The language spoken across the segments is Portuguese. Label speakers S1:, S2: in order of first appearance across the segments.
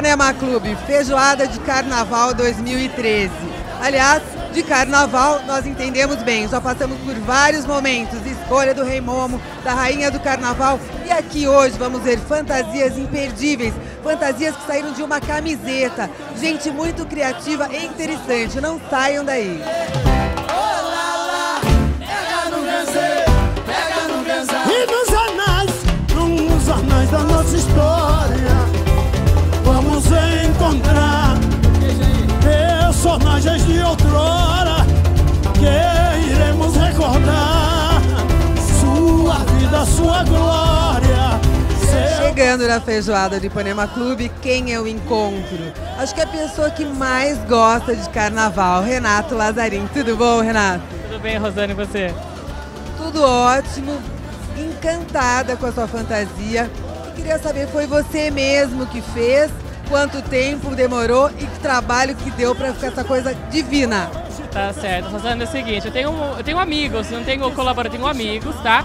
S1: Ipanema Clube, feijoada de carnaval 2013. Aliás, de carnaval nós entendemos bem, já passamos por vários momentos, escolha do Rei Momo, da Rainha do Carnaval e aqui hoje vamos ver fantasias imperdíveis, fantasias que saíram de uma camiseta, gente muito criativa e interessante, não saiam daí.
S2: E nos anais, nos anais da nossa história, encontrar personagens de outrora que iremos recordar. Sua vida, sua glória.
S1: Chegando na feijoada do Ipanema Clube, quem eu encontro? Acho que é a pessoa que mais gosta de carnaval, Renato Lazarim. Tudo bom, Renato?
S3: Tudo bem, Rosane, e você?
S1: Tudo ótimo, encantada com a sua fantasia. E queria saber, foi você mesmo que fez? Quanto tempo demorou e que trabalho que deu para ficar essa coisa divina?
S3: Tá certo. Rosane, é o seguinte, eu tenho, eu tenho amigos, não tenho colaborador, tenho amigos, tá?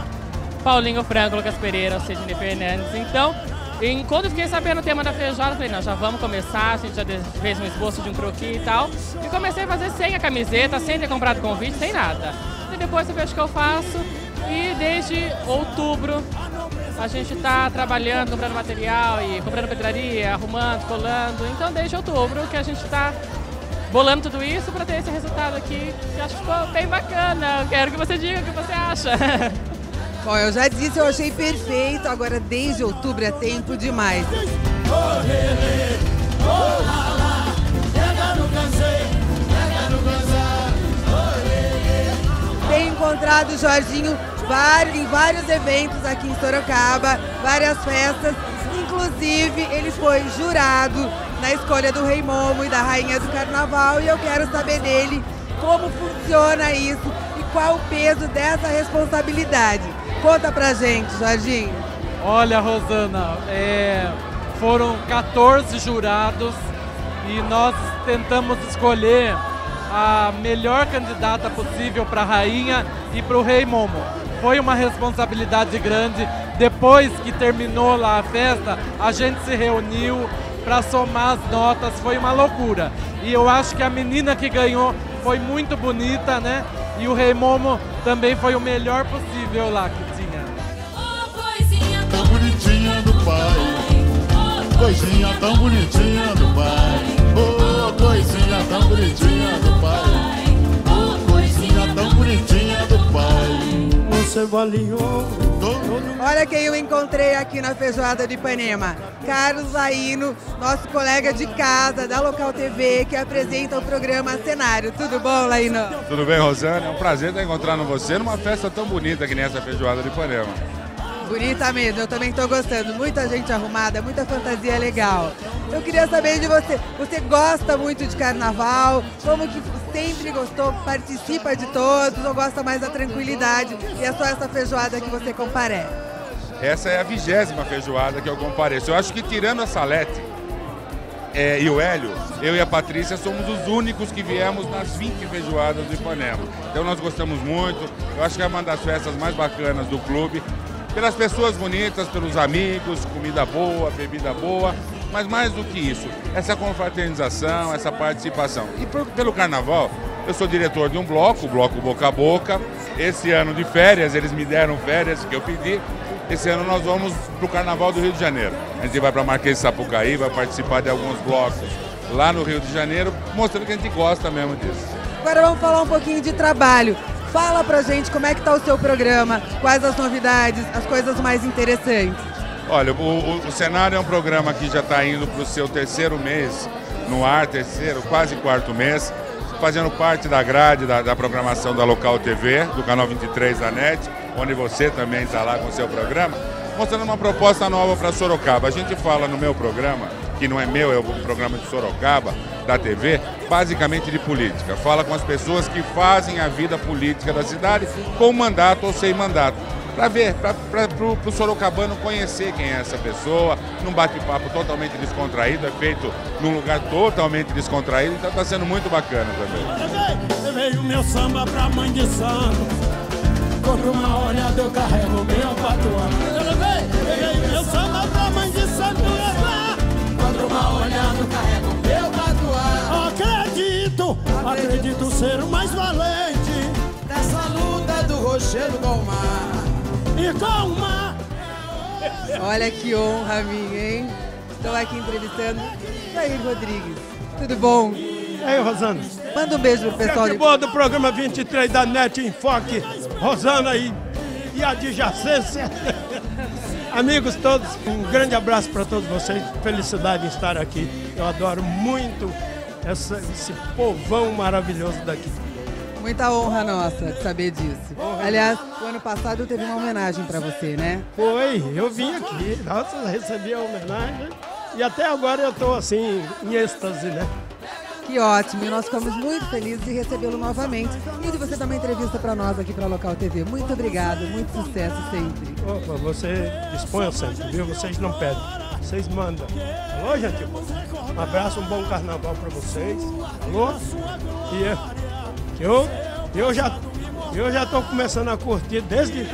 S3: Paulinho Franco, Lucas Pereira, Sidney Fernandes. Então, em- quando eu fiquei sabendo o tema da feijoada, eu falei, não, já vamos começar, a gente já fez um esboço de um croquis e tal. E comecei a fazer sem a camiseta, sem ter comprado convite, sem nada. E depois eu vejo o que eu faço e desde outubro a gente tá trabalhando, comprando material e comprando pedraria, arrumando, colando. Então desde outubro que a gente tá bolando tudo isso para ter esse resultado aqui, que acho que ficou bem bacana. Quero que você diga o que você acha.
S1: Bom, eu já disse, eu achei perfeito. Agora, desde outubro é tempo demais. Tenho encontrado o Jorginho vari- em vários eventos aqui em Sorocaba, várias festas. Inclusive, ele foi jurado na escolha do Rei Momo e da Rainha do Carnaval. E eu quero saber dele como funciona isso e qual o peso dessa responsabilidade. Conta pra gente, Jorginho.
S4: Olha, Rosana, é, foram 14 jurados e nós tentamos escolher a melhor candidata possível para a rainha e para o rei Momo. Foi uma responsabilidade grande. Depois que terminou lá a festa, a gente se reuniu para somar as notas. Foi uma loucura. E eu acho que a menina que ganhou foi muito bonita, né? E o rei Momo também foi o melhor possível lá que tinha.
S5: tão bonitinha do pai. Coisinha tão bonitinha do pai. Oh, coisinha tão bonitinha do pai.
S1: Olha quem eu encontrei aqui na feijoada de Ipanema. Carlos Laino, nosso colega de casa da Local TV, que apresenta o programa Cenário. Tudo bom, Laino?
S6: Tudo bem, Rosane? É um prazer estar encontrando você numa festa tão bonita que nem essa feijoada de Ipanema.
S1: Bonita mesmo, eu também estou gostando. Muita gente arrumada, muita fantasia legal. Eu queria saber de você, você gosta muito de carnaval? Como que sempre gostou? Participa de todos ou gosta mais da tranquilidade? E é só essa feijoada que você comparece?
S6: Essa é a vigésima feijoada que eu compareço. Eu acho que tirando a Salete é, e o Hélio, eu e a Patrícia somos os únicos que viemos nas 20 feijoadas do Ipanema. Então nós gostamos muito. Eu acho que é uma das festas mais bacanas do clube. Pelas pessoas bonitas, pelos amigos, comida boa, bebida boa. Mas mais do que isso, essa confraternização, essa participação. E por- pelo carnaval, eu sou diretor de um bloco, o bloco Boca a Boca. Esse ano de férias, eles me deram férias que eu pedi. Esse ano nós vamos para o Carnaval do Rio de Janeiro. A gente vai para Marquês de Sapucaí, vai participar de alguns blocos lá no Rio de Janeiro, mostrando que a gente gosta mesmo disso.
S1: Agora vamos falar um pouquinho de trabalho. Fala pra gente como é que tá o seu programa, quais as novidades, as coisas mais interessantes.
S6: Olha, o, o- cenário é um programa que já está indo para o seu terceiro mês no ar, terceiro, quase quarto mês, fazendo parte da grade da, da programação da Local TV, do canal 23 da NET, onde você também está lá com o seu programa, mostrando uma proposta nova para Sorocaba. A gente fala no meu programa, que não é meu, é o programa de Sorocaba, da TV, basicamente de política. Fala com as pessoas que fazem a vida política da cidade, com mandato ou sem mandato para ver, para o sorocabano conhecer quem é essa pessoa, num bate-papo totalmente descontraído, é feito num lugar totalmente descontraído, então está sendo muito bacana também.
S2: Levei o meu samba pra mãe de santo. Quando uma olhada eu carrego meu patuá. Eu levei, levei o meu samba pra mãe de santo levar.
S7: Quando uma olhada carrega o meu tatuar Acredito, acredito ser o mais valente Nessa luta do rochedo com o mar E mar
S1: Olha que honra minha, hein? Estou aqui entrevistando Jair Rodrigues. Tudo bom?
S2: E aí, Rosana?
S1: Manda um beijo pro pessoal.
S2: Gente boa do programa 23 da NET Enfoque. Rosana e, e adjacência. Amigos todos, um grande abraço para todos vocês. Felicidade em estar aqui. Eu adoro muito essa, esse povão maravilhoso daqui.
S1: Muita honra nossa de saber disso. Aliás, o ano passado teve uma homenagem para você, né?
S2: Foi, eu vim aqui. Nossa, recebi a homenagem. E até agora eu estou assim, em êxtase, né?
S1: Que ótimo, e nós ficamos muito felizes de recebê-lo novamente e de você dar uma entrevista para nós aqui para Local TV. Muito obrigado, muito sucesso sempre.
S2: Opa, você dispõe sempre, viu? Vocês não pedem, vocês mandam. Alô, gente? Um abraço, um bom carnaval para vocês. Alô? E eu, eu, eu já eu já estou começando a curtir desde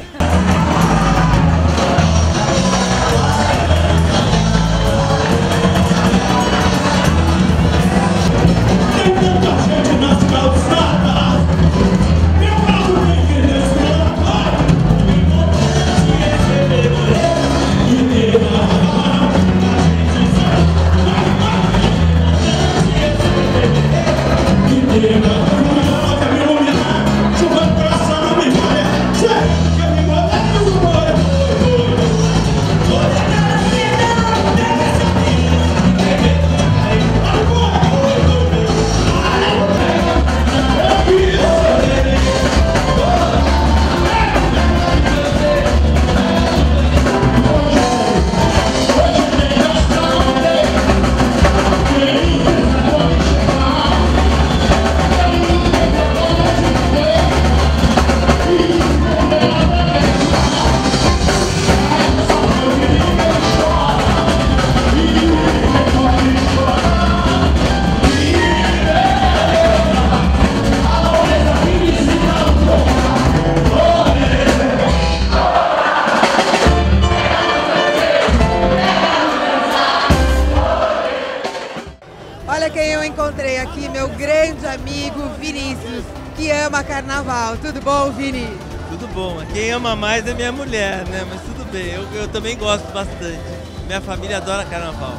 S1: Quem ama
S8: mais é minha mulher, né? Mas tudo bem, eu, eu também gosto bastante. Minha família adora carnaval.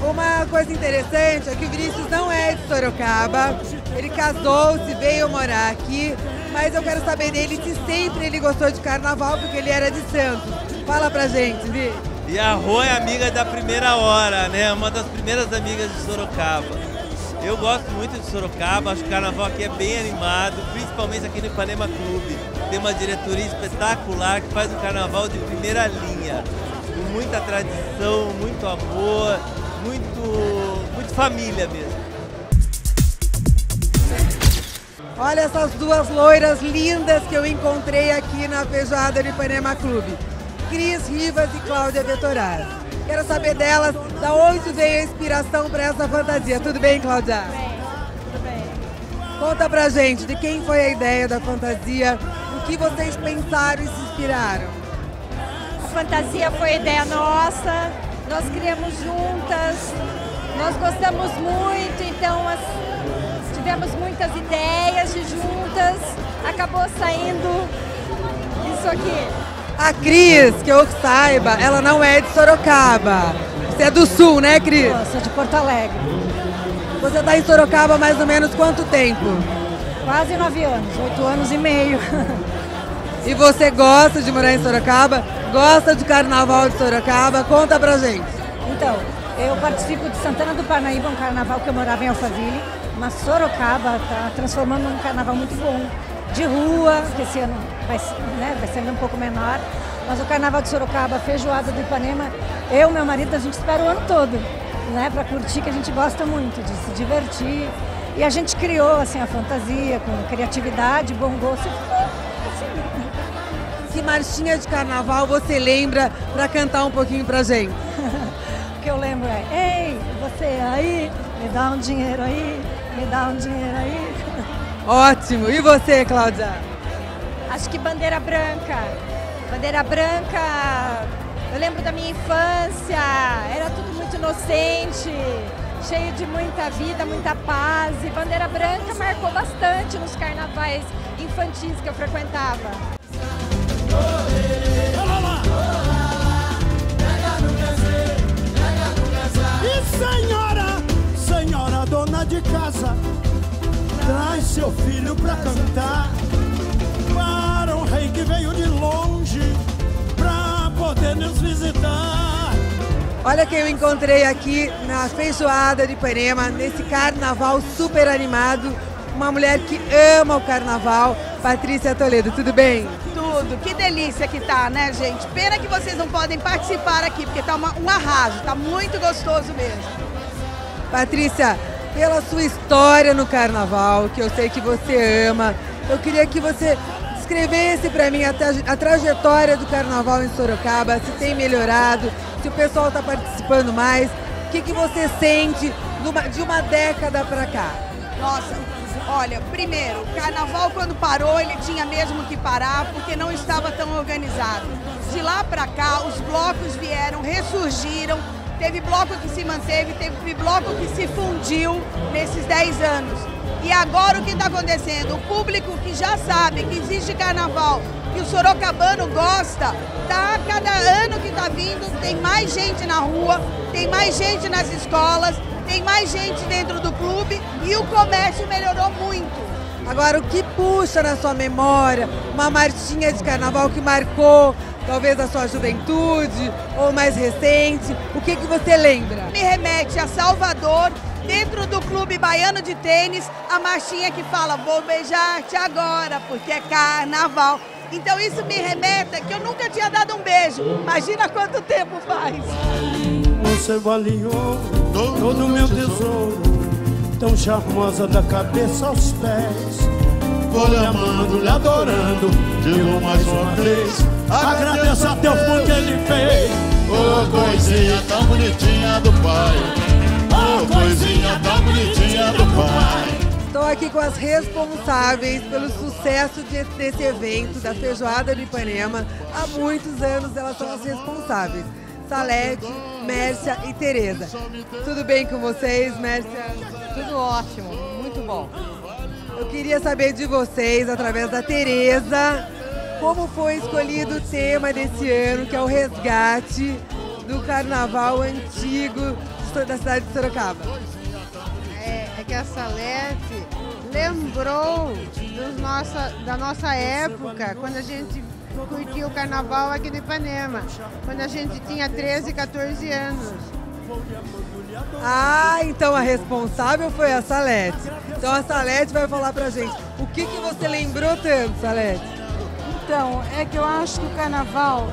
S1: Uma coisa interessante é que o Vinícius não é de Sorocaba, ele casou-se, veio morar aqui, mas eu quero saber dele se sempre ele gostou de carnaval, porque ele era de Santos. Fala pra gente, Vi.
S8: E a Rô é amiga da primeira hora, né? Uma das primeiras amigas de Sorocaba. Eu gosto muito de Sorocaba, acho que o carnaval aqui é bem animado, principalmente aqui no Ipanema Clube. Tem uma diretoria espetacular que faz um carnaval de primeira linha, com muita tradição, muito amor, muito, muito família mesmo.
S1: Olha essas duas loiras lindas que eu encontrei aqui na feijoada do Ipanema Clube. Cris Rivas e Cláudia Vetoraz. Quero saber delas, da onde veio a inspiração para essa fantasia. Tudo bem, Cláudia?
S9: Tudo bem.
S1: Conta pra gente de quem foi a ideia da fantasia, o que vocês pensaram e se inspiraram.
S9: A fantasia foi ideia nossa, nós criamos juntas, nós gostamos muito, então as, tivemos muitas ideias de juntas, acabou saindo isso aqui.
S1: A Cris, que eu saiba, ela não é de Sorocaba. Você é do Sul, né, Cris?
S9: Eu sou de Porto Alegre.
S1: Você está em Sorocaba há mais ou menos quanto tempo?
S9: Quase nove anos, oito anos e meio.
S1: E você gosta de morar em Sorocaba? Gosta de carnaval de Sorocaba? Conta pra gente.
S9: Então, eu participo de Santana do Parnaíba, um carnaval que eu morava em Alphaville, mas Sorocaba está transformando num carnaval muito bom. De rua, que esse ano vai, né, vai ser um pouco menor, mas o carnaval de Sorocaba, feijoada do Ipanema, eu e meu marido, a gente espera o ano todo, né, para curtir, que a gente gosta muito de se divertir. E a gente criou assim a fantasia com criatividade, bom gosto.
S1: Que marchinha de carnaval você lembra pra cantar um pouquinho pra gente?
S9: O que eu lembro é, ei, você aí, me dá um dinheiro aí, me dá um dinheiro aí.
S1: Ótimo. E você, Cláudia?
S9: Acho que bandeira branca. Bandeira branca, eu lembro da minha infância, era tudo muito inocente, cheio de muita vida, muita paz. E bandeira branca marcou bastante nos carnavais infantis que eu frequentava.
S2: E senhora, senhora dona de casa, traz seu filho pra cantar para um rei que veio de longe pra poder nos visitar.
S1: Olha quem eu encontrei aqui na feijoada de Ipanema, nesse carnaval super animado. Uma mulher que ama o carnaval, Patrícia Toledo, tudo bem?
S10: Tudo, que delícia que tá, né, gente? Pena que vocês não podem participar aqui, porque tá uma, um arraso, tá muito gostoso mesmo.
S1: Patrícia, pela sua história no carnaval, que eu sei que você ama, eu queria que você descrevesse para mim a, a, trajetória do carnaval em Sorocaba, se tem melhorado, se o pessoal está participando mais, o que, que você sente de uma década para cá?
S10: Nossa, olha, primeiro, carnaval quando parou, ele tinha mesmo que parar porque não estava tão organizado. De lá para cá, os blocos vieram, ressurgiram, teve bloco que se manteve, teve bloco que se fundiu nesses 10 anos. E agora o que está acontecendo? O público que já sabe que existe carnaval, que o sorocabano gosta, tá cada ano que está vindo, tem mais gente na rua, tem mais gente nas escolas, tem mais gente dentro do clube e o comércio melhorou muito.
S1: Agora, o que puxa na sua memória uma marchinha de carnaval que marcou talvez a sua juventude ou mais recente? O que, que você lembra?
S10: Me remete a Salvador, dentro do clube baiano de tênis, a marchinha que fala vou beijar-te agora, porque é carnaval. Então isso me remeta que eu nunca tinha dado um beijo. Imagina quanto tempo faz.
S2: Você valiou todo o meu tesouro, tão charmosa da cabeça aos pés. Vou lhe amando, lhe adorando, digo mais uma vez, agradeça a Deus por que ele fez.
S5: Oh, coisinha tão bonitinha do pai, oh, coisinha tão bonitinha do pai.
S1: Estou aqui com as responsáveis pelo sucesso desse evento, da Feijoada do Ipanema. Há muitos anos elas são as responsáveis. Salete, Mércia e Tereza. Tudo bem com vocês, Mércia?
S11: Tudo ótimo, muito bom.
S1: Eu queria saber de vocês, através da Tereza, como foi escolhido o tema desse ano, que é o resgate do carnaval antigo da cidade de Sorocaba.
S11: É, que a Salete lembrou nossa, da nossa época, quando a gente curtir o carnaval aqui no Ipanema, quando a gente tinha 13, 14 anos.
S1: Ah, então a responsável foi a Salete. Então a Salete vai falar pra gente. O que, que você lembrou tanto, Salete?
S11: Então, é que eu acho que o carnaval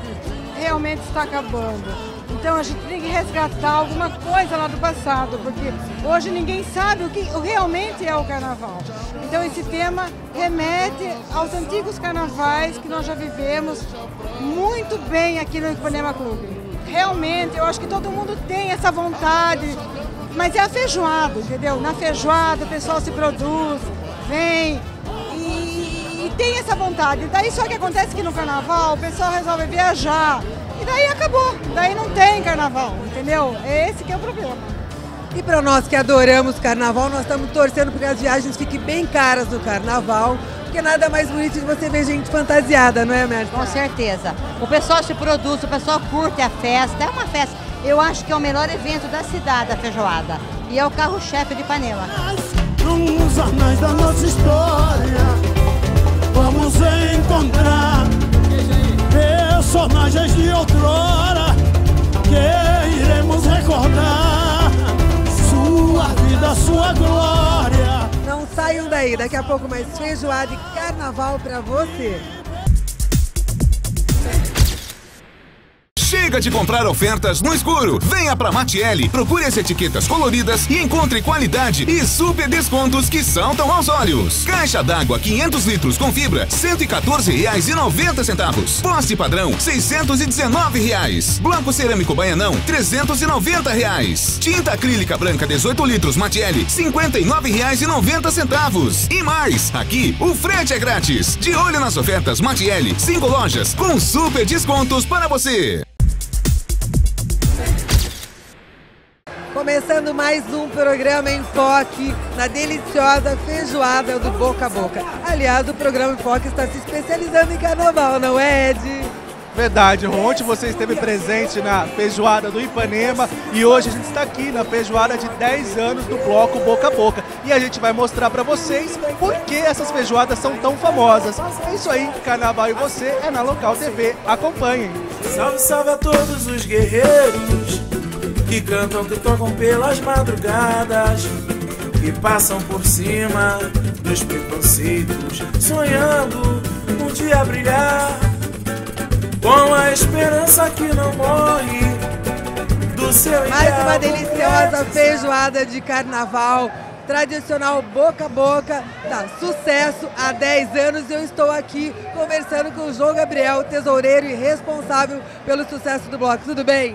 S11: realmente está acabando. Então a gente tem que resgatar alguma coisa lá do passado, porque hoje ninguém sabe o que realmente é o carnaval. Então esse tema remete aos antigos carnavais que nós já vivemos muito bem aqui no Ipanema Clube. Realmente, eu acho que todo mundo tem essa vontade, mas é a feijoada, entendeu? Na feijoada o pessoal se produz, vem, e, tem essa vontade. Daí só que acontece que no carnaval o pessoal resolve viajar, e daí acabou, daí carnaval, entendeu? É esse que é o problema.
S1: E para nós que adoramos carnaval, nós estamos torcendo para que as viagens fiquem bem caras no carnaval, porque nada mais bonito de você ver gente fantasiada, não é, Mércia?
S12: Com certeza. O pessoal se produz, o pessoal curte a festa, é uma festa. Eu acho que é o melhor evento da cidade, a feijoada. E é o carro-chefe de Panela.
S2: Nos anais da nossa história, vamos encontrar personagens de outrora que iremos recordar sua vida, sua glória.
S1: Não saiam daí, daqui a pouco mais feijoada e carnaval para você.
S13: Chega de comprar ofertas no escuro. Venha pra Matielli, procure as etiquetas coloridas e encontre qualidade e super descontos que saltam aos olhos. Caixa d'água 500 litros com fibra, R$ 114,90. Poste padrão, 619 reais. Bloco cerâmico baianão, 390 reais. Tinta acrílica branca 18 litros Matielli, R$ 59,90. E mais, aqui o frete é grátis. De olho nas ofertas Matielli, cinco lojas com super descontos para você.
S1: Começando mais um programa Enfoque na deliciosa feijoada do Boca a Boca. Aliás, o programa Enfoque está se especializando em carnaval, não é, Ed?
S14: Verdade, ontem você esteve presente na feijoada do Ipanema e hoje a gente está aqui na feijoada de 10 anos do bloco Boca a Boca. E a gente vai mostrar para vocês por que essas feijoadas são tão famosas. É isso aí, Carnaval e você é na Local TV. Acompanhem.
S15: Salve, salve a todos os guerreiros que cantam, que tocam pelas madrugadas, que passam por cima dos preconceitos, sonhando um dia brilhar com a esperança que não morre do seu
S1: Mais uma deliciosa feijoada de carnaval tradicional boca a boca, tá sucesso há 10 anos. Eu estou aqui conversando com o João Gabriel, tesoureiro e responsável pelo sucesso do bloco. Tudo bem?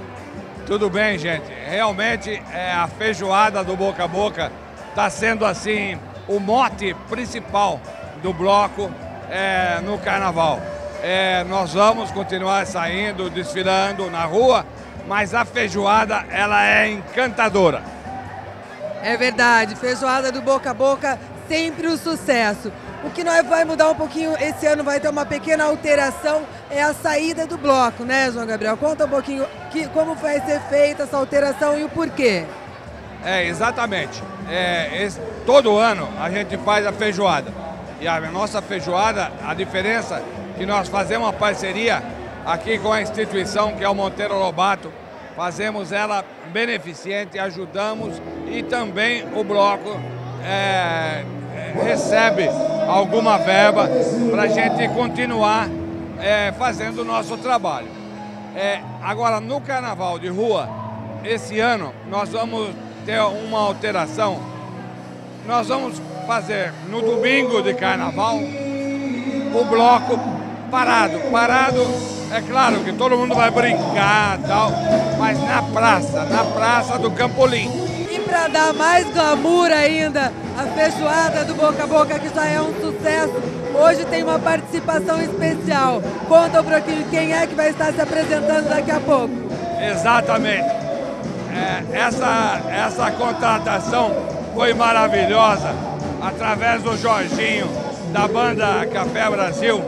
S16: Tudo bem, gente. Realmente é, a feijoada do boca a boca está sendo assim o mote principal do bloco é, no carnaval. É, nós vamos continuar saindo, desfilando na rua, mas a feijoada ela é encantadora.
S1: É verdade, feijoada do boca a boca, sempre um sucesso. O que nós vai mudar um pouquinho esse ano, vai ter uma pequena alteração, é a saída do bloco, né, João Gabriel? Conta um pouquinho que, como vai ser feita essa alteração e o porquê.
S16: É, exatamente. É, esse, todo ano a gente faz a feijoada. E a nossa feijoada, a diferença é que nós fazemos uma parceria aqui com a instituição que é o Monteiro Lobato, fazemos ela beneficente, ajudamos e também o bloco é, recebe alguma verba para a gente continuar é, fazendo o nosso trabalho. É, agora, no carnaval de rua, esse ano, nós vamos ter uma alteração. Nós vamos fazer no domingo de carnaval o bloco parado. Parado é claro que todo mundo vai brincar tal, mas na praça, na praça do Campolim.
S1: E para dar mais glamour ainda, a feijoada do Boca a Boca, que já é um sucesso, hoje tem uma participação especial. Conta um pouquinho quem é que vai estar se apresentando daqui a pouco.
S16: Exatamente. É, essa, essa contratação foi maravilhosa através do Jorginho, da banda Café Brasil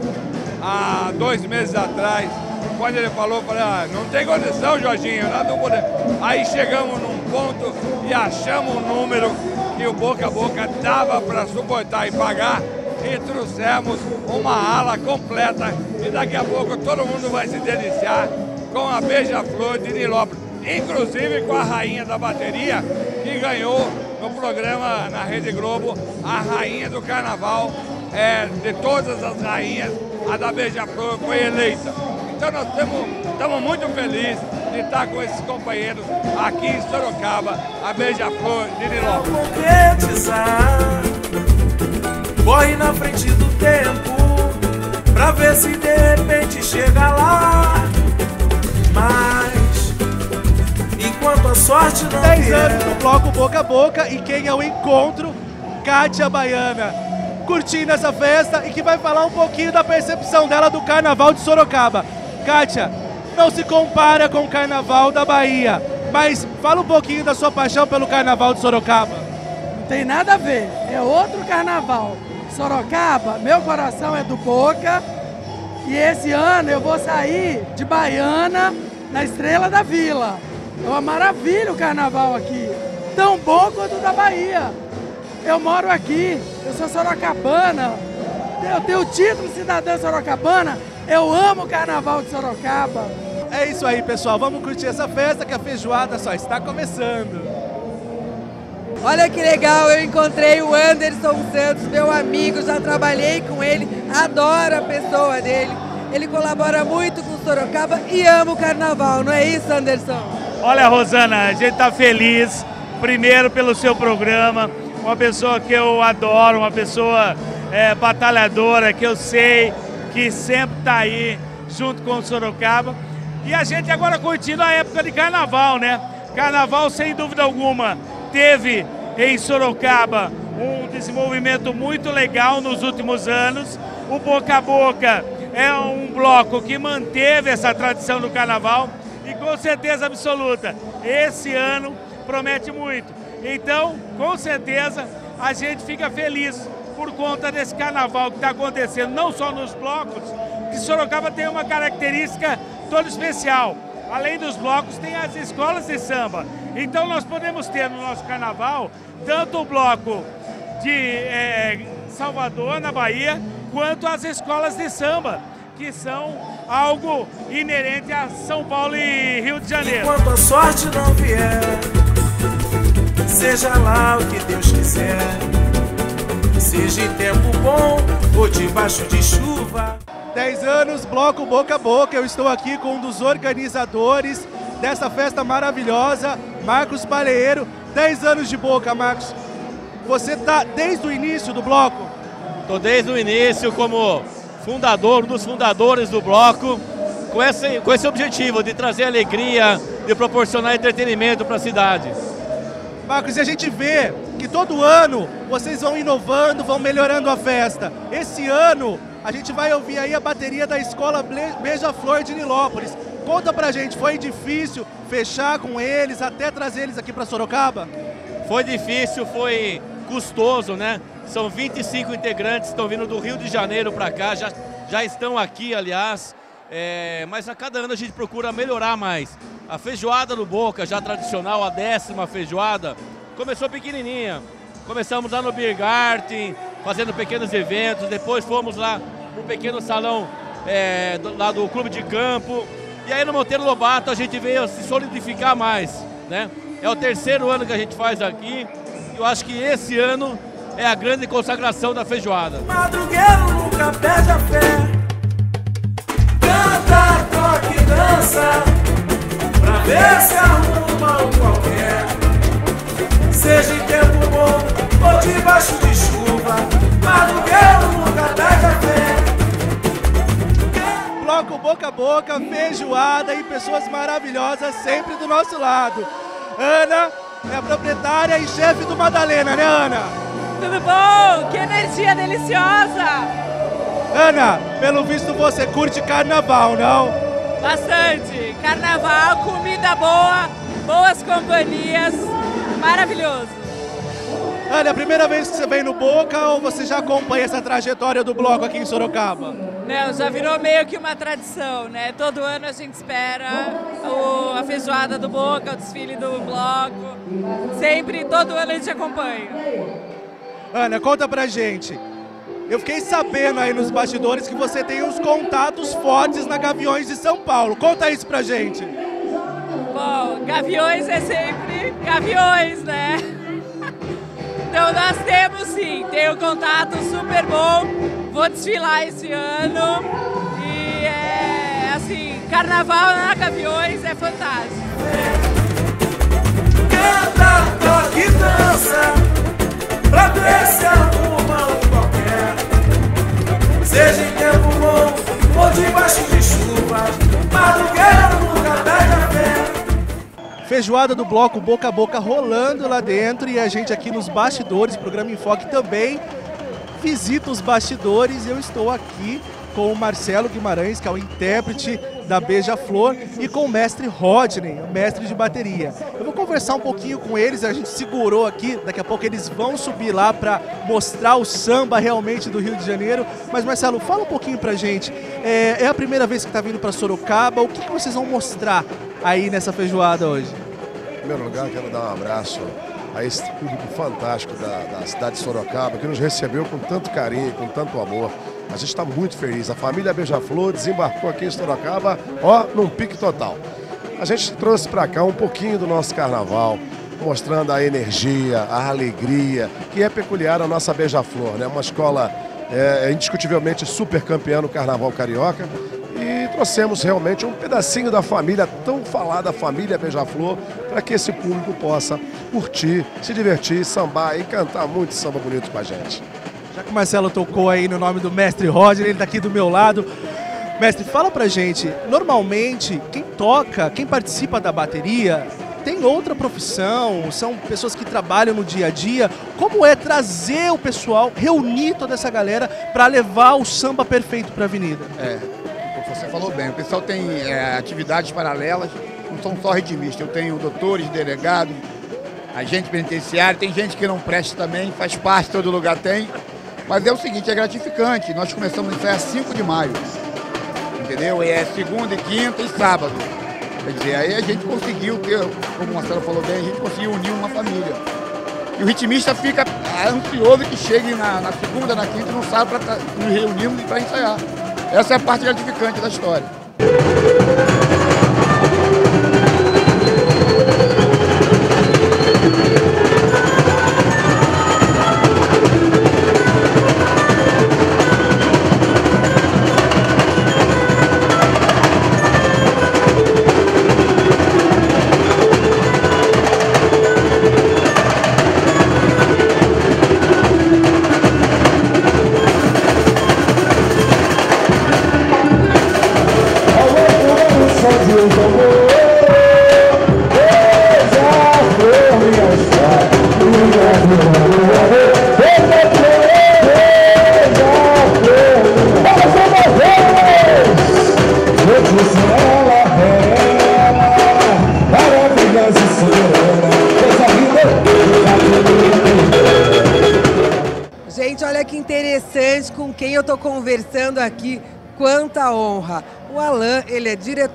S16: há dois meses atrás. Quando ele falou, falei, ah, não tem condição, Jorginho, nós não podemos. Aí chegamos num ponto e achamos um número que o boca a boca dava para suportar e pagar. E trouxemos uma ala completa. E daqui a pouco todo mundo vai se deliciar com a Beija-Flor de Nilópolis, inclusive com a rainha da bateria que ganhou no programa na Rede Globo a rainha do carnaval é, de todas as rainhas a da Beija-Flor foi eleita. Então nós estamos muito felizes de estar com esses companheiros aqui em Sorocaba, a Beija-Flor de Nilópolis.
S15: Concretizar, corre na frente do tempo, pra ver se de repente chega lá. Mas, enquanto a sorte não
S14: 10 anos no bloco Boca a Boca e quem é o encontro? Kátia Baiana curtindo essa festa e que vai falar um pouquinho da percepção dela do Carnaval de Sorocaba. Kátia, não se compara com o Carnaval da Bahia, mas fala um pouquinho da sua paixão pelo Carnaval de Sorocaba.
S17: Não tem nada a ver, é outro Carnaval. Sorocaba, meu coração é do Boca e esse ano eu vou sair de Baiana na Estrela da Vila. É uma maravilha o Carnaval aqui, tão bom quanto o da Bahia. Eu moro aqui, eu sou sorocabana, eu tenho o título cidadã sorocabana, eu amo o carnaval de Sorocaba.
S14: É isso aí, pessoal. Vamos curtir essa festa que a feijoada só está começando.
S1: Olha que legal, eu encontrei o Anderson Santos, meu amigo, já trabalhei com ele, adoro a pessoa dele. Ele colabora muito com Sorocaba e ama o carnaval, não é isso, Anderson?
S18: Olha, Rosana, a gente está feliz, primeiro pelo seu programa, uma pessoa que eu adoro, uma pessoa é, batalhadora, que eu sei que sempre está aí junto com o Sorocaba. E a gente agora curtindo a época de carnaval, né? Carnaval, sem dúvida alguma, teve em Sorocaba um desenvolvimento muito legal nos últimos anos. O Boca a Boca é um bloco que manteve essa tradição do carnaval e com certeza absoluta, esse ano promete muito. Então, com certeza, a gente fica feliz por conta desse carnaval que está acontecendo, não só nos blocos, que Sorocaba tem uma característica toda especial. Além dos blocos, tem as escolas de samba. Então nós podemos ter no nosso carnaval tanto o bloco de é, Salvador, na Bahia, quanto as escolas de samba, que são algo inerente a São Paulo e Rio de Janeiro.
S15: Enquanto a sorte não vier, seja lá o que Deus quiser, seja em tempo bom ou debaixo de chuva.
S14: 10 anos, bloco boca a boca. Eu estou aqui com um dos organizadores dessa festa maravilhosa, Marcos Baleeiro. 10 anos de boca, Marcos. Você está desde o início do bloco?
S19: Estou desde o início como fundador, um dos fundadores do bloco, com esse, com esse objetivo de trazer alegria, de proporcionar entretenimento para a cidade.
S14: Marcos, e a gente vê que todo ano vocês vão inovando, vão melhorando a festa. Esse ano a gente vai ouvir aí a bateria da escola Beija-Flor de Nilópolis. Conta pra gente, foi difícil fechar com eles, até trazer eles aqui para Sorocaba?
S19: Foi difícil, foi custoso, né? São 25 integrantes, estão vindo do Rio de Janeiro para cá, já, já estão aqui, aliás. É, mas a cada ano a gente procura melhorar mais. A feijoada no Boca, já tradicional, a décima feijoada, começou pequenininha. Começamos lá no Beer Garden, fazendo pequenos eventos, depois fomos lá no pequeno salão é, do, lá do Clube de Campo. E aí no Monteiro Lobato a gente veio se solidificar mais, né? É o terceiro ano que a gente faz aqui. Eu acho que esse ano é a grande consagração da feijoada.
S15: Madrugueiro nunca perde a fé. Canta, toca e dança. Pra ver se arruma um qualquer. Seja em tempo bom ou debaixo de chuva. Madrugueiro nunca perde a fé.
S14: Bloco boca a boca, feijoada e pessoas maravilhosas sempre do nosso lado. Ana é a proprietária e chefe do Madalena, né, Ana?
S20: Tudo bom? Que energia deliciosa!
S14: Ana, pelo visto você curte carnaval, não?
S20: Bastante! Carnaval, comida boa, boas companhias, maravilhoso!
S14: Ana, é a primeira vez que você vem no Boca ou você já acompanha essa trajetória do bloco aqui em Sorocaba?
S20: Não, já virou meio que uma tradição, né? Todo ano a gente espera o, a feijoada do Boca, o desfile do bloco. Sempre, todo ano a gente acompanha.
S14: Ana, conta pra gente. Eu fiquei sabendo aí nos bastidores que você tem uns contatos fortes na Gaviões de São Paulo. Conta isso pra gente.
S20: Bom, Gaviões é sempre Gaviões, né? Então nós temos sim, tenho um contato super bom, vou desfilar esse ano e é assim, carnaval na Gaviões é fantástico.
S15: Canta, toca e dança, pra ver se arruma um. Seja em tempo bom ou debaixo de chuva, madrugueiro nunca perde a fé.
S14: Feijoada do bloco boca a boca rolando lá dentro e a gente aqui nos bastidores, programa Enfoque também visita os bastidores. Eu estou aqui com o Marcelo Guimarães, que é o intérprete da Beija-Flor, e com o mestre Rodney, o mestre de bateria. Eu vou conversar um pouquinho com eles, a gente segurou aqui, daqui a pouco eles vão subir lá para mostrar o samba realmente do Rio de Janeiro. Mas Marcelo, fala um pouquinho pra gente. É, é a primeira vez que está vindo para Sorocaba, o que, que vocês vão mostrar aí nessa feijoada hoje?
S21: Em primeiro lugar, quero dar um abraço a esse público fantástico da, da cidade de Sorocaba, que nos recebeu com tanto carinho, com tanto amor. A gente está muito feliz. A família Beija-Flor desembarcou aqui em Sorocaba, ó, num pique total. A gente trouxe para cá um pouquinho do nosso carnaval, mostrando a energia, a alegria, que é peculiar à nossa Beija-Flor, né? Uma escola é, indiscutivelmente super campeã no carnaval carioca e trouxemos realmente um pedacinho da família, tão falada família Beija-Flor, para que esse público possa curtir, se divertir, sambar e cantar muito samba bonito com a gente.
S14: Já que o Marcelo tocou aí no nome do mestre Roger, ele está aqui do meu lado. Mestre, fala pra gente, normalmente quem toca, quem participa da bateria, tem outra profissão, são pessoas que trabalham no dia a dia. Como é trazer o pessoal, reunir toda essa galera para levar o samba perfeito para a avenida?
S22: É, você falou bem, o pessoal tem é, atividades paralelas, não são só redimistas. Eu tenho doutores, delegados,
S23: agente penitenciário, tem gente que não presta também, faz parte, todo lugar tem. Mas é o seguinte, é gratificante. Nós começamos a ensaiar 5 de maio. Entendeu? E é segunda e quinta e sábado. Quer dizer, aí a gente conseguiu ter, como o Marcelo falou bem, a gente conseguiu unir uma família. E o ritmista fica ansioso que chegue na, na segunda, na quinta no sábado para nos reunirmos e para ensaiar. Essa é a parte gratificante da história.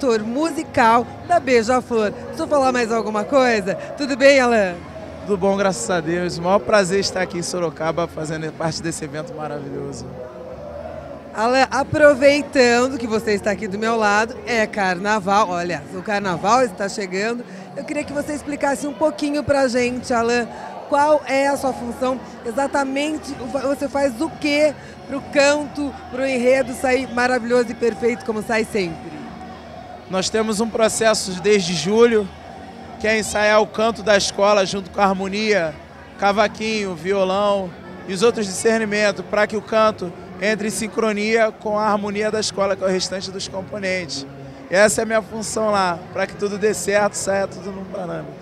S1: Diretor musical da Beija-Flor. Deixa eu falar mais alguma coisa? Tudo bem, Alan?
S24: Tudo bom, graças a Deus. O maior prazer estar aqui em Sorocaba fazendo parte desse evento maravilhoso.
S1: Alan, aproveitando que você está aqui do meu lado, é carnaval. Olha, o carnaval está chegando. Eu queria que você explicasse um pouquinho pra gente, Alan, qual é a sua função exatamente, você faz o que para o canto, para o enredo sair maravilhoso e perfeito como sai sempre?
S24: Nós temos um processo desde julho, que é ensaiar o canto da escola junto com a harmonia, cavaquinho, violão e os outros discernimentos, para que o canto entre em sincronia com a harmonia da escola, que é o restante dos componentes. Essa é a minha função lá, para que tudo dê certo, saia tudo num parâmetro.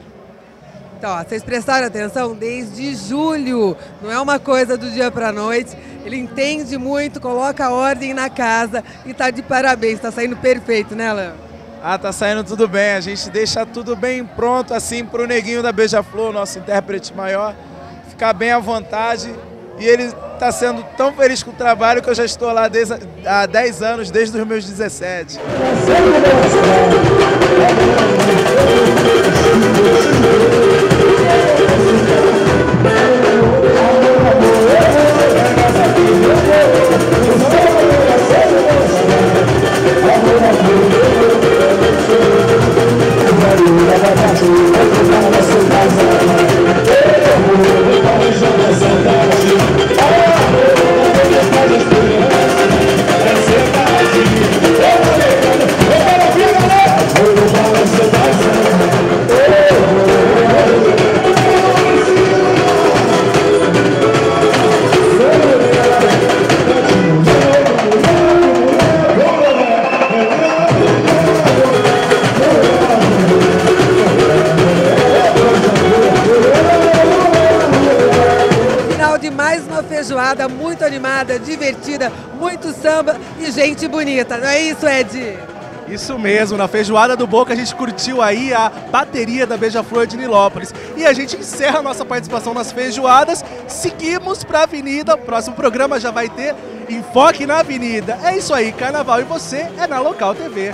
S1: Então, ó, vocês prestaram atenção desde julho, não é uma coisa do dia para noite. Ele entende muito, coloca ordem na casa e tá de parabéns, tá saindo perfeito, né, Alain?
S24: Ah, tá saindo tudo bem. A gente deixa tudo bem pronto assim pro neguinho da Beija-Flor, nosso intérprete maior, ficar bem à vontade. E ele tá sendo tão feliz com o trabalho que eu já estou lá desde, há 10 anos, desde os meus 17.
S1: Final feijoada muito animada, divertida, muito samba e gente bonita. Não é isso, Ed?
S14: Isso mesmo, na feijoada do Boca a gente curtiu aí a bateria da Beija-Flor de Nilópolis. E a gente encerra a nossa participação nas feijoadas, seguimos para a Avenida, o próximo programa já vai ter Enfoque na Avenida. É isso aí, Carnaval e você é na Local TV.